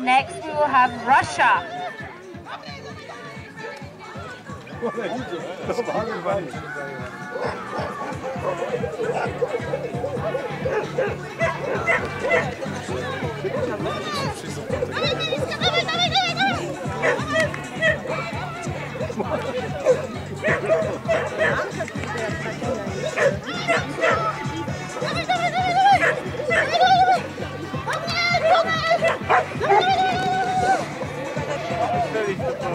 Next, we will have Russia. 30.